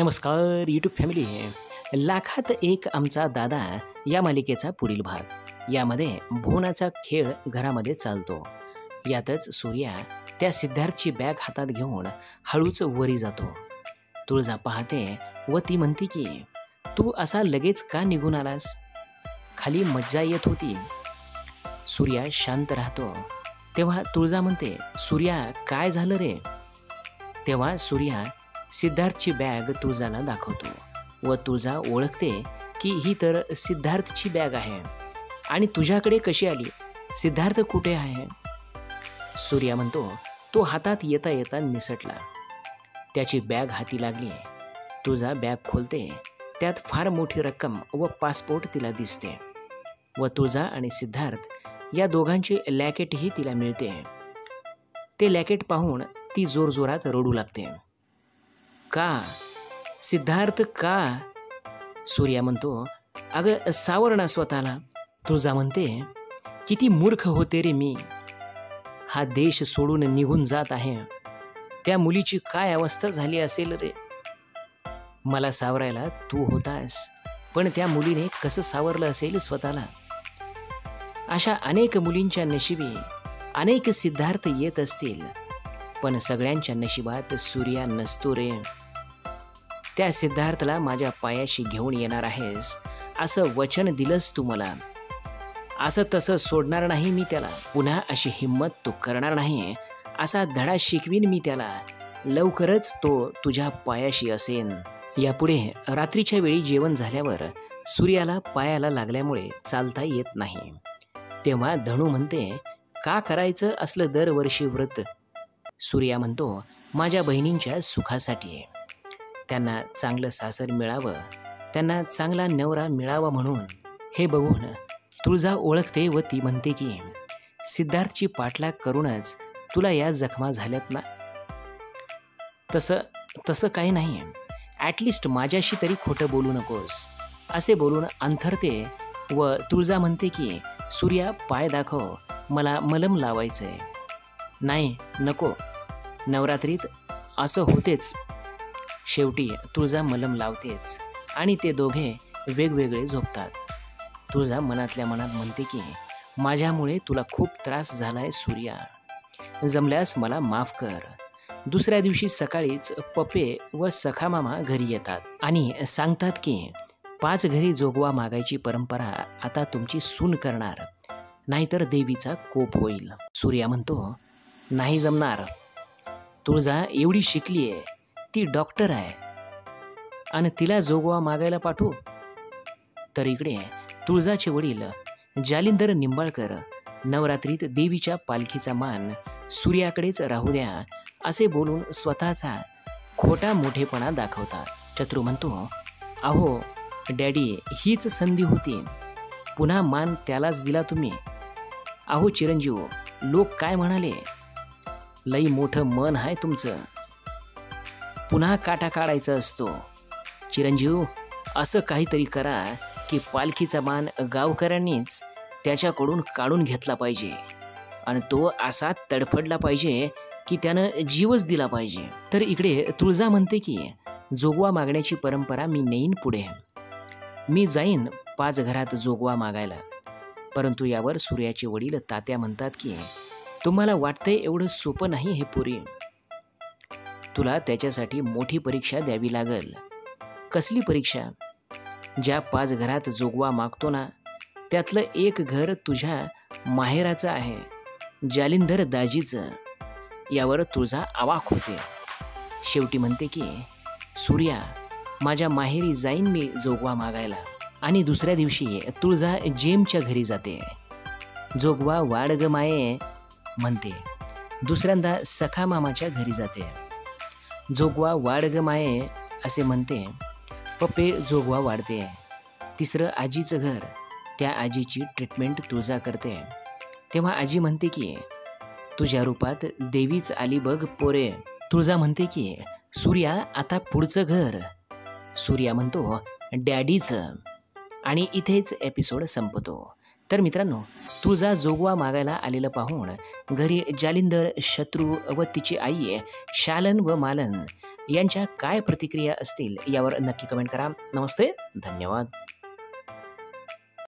नमस्कार YouTube family लाखात एक आमचा दादा या मालिकेचा पुढील भाग. यामध्ये भुवनाचा खेळ घरामध्ये चालतो. यातच सूर्या त्या सिद्धार्थची बॅग हातात घेऊन हळूच वरी जातो. तुळजा पाहते व ती म्हणते की तू असा लगेच का निघून आलास? खाली मज्जा येत होती. सूर्या शांत राहतो. तेव्हा तुळजा म्हणते सूर्या काय झालं रे? तेव्हा सूर्या सिद्धार्थची बॅग तुळजाला दाखवतो व तुळजा ओळखते की ही तर सिद्धार्थची बॅग आहे. आणि तुझ्याकडे कशी आली? सिद्धार्थ कुठे आहे? सूर्या म्हणतो तो हातात येता येता निसटला. त्याची बॅग हाती लागली. तुझा बॅग खोलते. त्यात फार मोठी रक्कम व पासपोर्ट तिला दिसते. व तुळजा आणि सिद्धार्थ या दोघांचे लॅकेटही तिला मिळते. ते लॅकेट पाहून ती जोरजोरात रडू लागते. का? सिद्धार्थ का? सूर्या म्हणतो अगं सावरणा स्वतःला. तुळजा म्हणते किती मूर्ख होते रे मी. हा देश सोडून निघून जात आहे. त्या मुलीची काय अवस्था झाली असेल रे? मला सावरायला तू होतास पण त्या मुलीने कसं सावरलं असेल स्वतःला? अशा अनेक मुलींच्या नशिबी अनेक सिद्धार्थ येत असतील पण सगळ्यांच्या नशिबात सूर्या नसतो रे. त्या सिद्धार्थला माझ्या पायाशी घेऊन येणार आहेस. असं वचन दिलंस तू मला. असं तसं सोडणार नाही मी त्याला. पुन्हा अशी हिंमत तू करणार नाही. असा धडा शिकवीन मी त्याला. लवकरच तो तुझ्या पायाशी असेन. यापुढे रात्रीच्या वेळी जेवण झाल्यावर सूर्याला पायाला लागल्यामुळे चालता येत नाही. तेव्हा धनू म्हणते का करायचं असलं दरवर्षी व्रत? सूर्या म्हणतो माझ्या बहिणींच्या सुखासाठी. त्यांना चांगलं सासर मिळावं त्यांना चांगला नवरा मिळावा म्हणून हे बघून तुळजा ओळखते व ती म्हणते की सिद्धार्थची पाठलाग करूनच तुला या जखमा झाल्यात ना? तसं तसं काही नाही. ॲटलिस्ट माझ्याशी तरी खोटं बोलू नकोस. असे बोलून अंथरते व तुळजा म्हणते की सूर्या पाय दाखव. मला मलम लावायचं आहे नाही नको. नवरात्रीत असं होतेच. शेवटी तुळजा मलम लावतेच. आणि ते दोघे वेगवेगळे झोपतात. तुळजा मनातल्या मनात म्हणते की माझ्यामुळे तुला खूप त्रास झालाय सूर्या. जमल्यास मला माफ कर. दुसऱ्या दिवशी सकाळीच पप्पे व सखामामा घरी येतात आणि सांगतात की पाच घरी जोगवा मागायची परंपरा आता तुमची सून करणार. नाहीतर देवीचा कोप होईल. सूर्या म्हणतो नाही जमणार. तुळजा एवढी शिकली आहे ती डॉक्टर आहे. आणि तिला जोगवा मागायला पाठवू. तर इकडे तुळजाचे वडील जालिंदर निंबाळकर नवरात्रीत देवीच्या पालखीचा मान सूर्याकडेच राहू द्या असे बोलून स्वतःचा खोटा मोठेपणा दाखवतात चत्रू म्हणतो अहो डॅडी हीच संधी होती. पुन्हा मान त्यालाच दिला तुम्ही. अहो चिरंजीव लोक काय म्हणाले? लई मोठं मन आहे तुमचं. पुन्हा काटा काढायचा असतो. चिरंजीव असं काहीतरी करा की पालखीचा मान गावकऱ्यांनीच त्याच्याकडून काढून घेतला पाहिजे. आणि तो असा तडफडला पाहिजे की त्यानं जीवच दिला पाहिजे. तर इकडे तुळजा म्हणते की जोगवा मागण्याची परंपरा मी नेईन पुढे. मी जाईन पाच घरात जोगवा मागायला. परंतु यावर सूर्याचे वडील तात्या म्हणतात की तुम्हाला वाटतंय एवढं सोपं नाही हे पुरी. तुला त्याच्यासाठी मोठी परीक्षा द्यावी लागल. कसली परीक्षा? ज्या पाच घरात जोगवा मागतो ना त्यातलं एक घर तुझ्या माहेराचं आहे जालिंधर दाजीचं. यावर तुझा आवाक होते. शेवटी म्हणते की सूर्या माझ्या माहेरी जाईन मी जोगवा मागायला आणि दुसऱ्या दिवशी तुळजा जेमच्या घरी जाते. जोगवा वाडग माये म्हणते. दुसऱ्यांदा सखा मामाच्या घरी जाते. जोगवा वाडग माये असे म्हणते. पप्पे जोगवा वाढते. तिसरं आजीचं घर. त्या आजीची ट्रीटमेंट तुळजा करते. तेव्हा आजी म्हणते की तुझ्या रूपात देवीच आली बघ पोरे. तुळजा म्हणते की सूर्या आता पुढचं घर. सूर्या म्हणतो डॅडीचं. आणि इथेच एपिसोड संपतो. तर मित्रांनो तुझा जोगवा मागायला आलेलं पाहून घरी जालिंदर शत्रू व तिची आई शालन व मालन यांच्या काय प्रतिक्रिया असतील यावर नक्की कमेंट करा. नमस्ते धन्यवाद.